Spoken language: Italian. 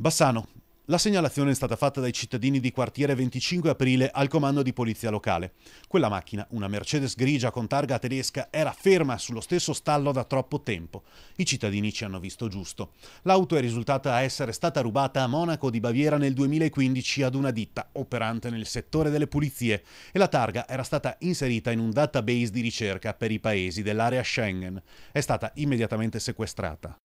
Bassano. La segnalazione è stata fatta dai cittadini di quartiere 25 aprile al comando di polizia locale. Quella macchina, una Mercedes grigia con targa tedesca, era ferma sullo stesso stallo da troppo tempo. I cittadini ci hanno visto giusto. L'auto è risultata essere stata rubata a Monaco di Baviera nel 2015 ad una ditta operante nel settore delle pulizie e la targa era stata inserita in un database di ricerca per i paesi dell'area Schengen. È stata immediatamente sequestrata.